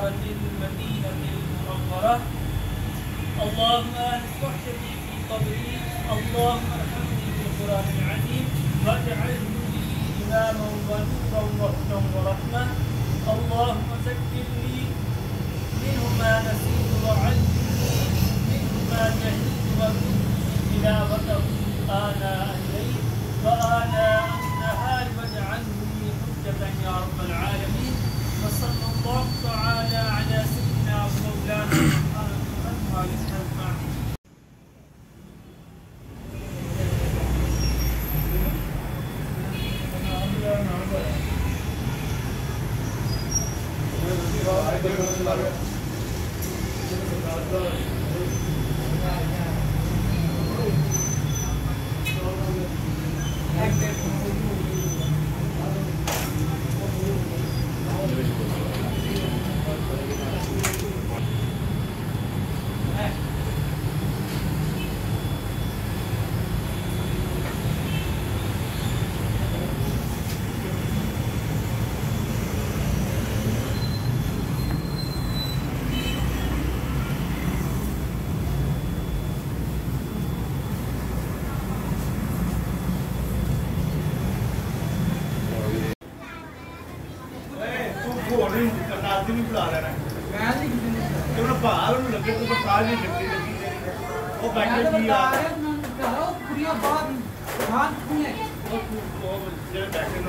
زيارة المدينة المنورة اللهم اصلحني في قبري. اللهم ارحمني بالقرآن العظيم. واجعله لي إماما ونورا وهدى ورحمة. اللهم ذكرني منه ما نسيت وعلمني منه ما جهلت وكنت تلاوته آناء Thank you. ਘੋੜ ਨਹੀਂ ਕਰਨਾਲ ਦੀ ਵੀ ਬੁਲਾ ਲੈਣਾ ਮੈਂ ਨਹੀਂ ਕਿਸੇ ਨੂੰ ਤੇ ਉਹਨਾਂ ਬਾਹਰ ਉਹਨੂੰ ਲੱਗੇ ਤੂੰ ਬਸਾਜ ਨਹੀਂ ਡਿਪਟੀ ਲੱਗੀ ਉਹ ਬੈਠੇ ਕੀ ਆ ਕਹੋ ਕੁੜੀਆਂ ਬਾਹਰ ਖਾਨ ਕੁਨੇ ਉਹ ਤੂੰ ਉਹ ਜਿਹੜੇ ਬੈਠੇ ਨੂੰ ਭਰਾ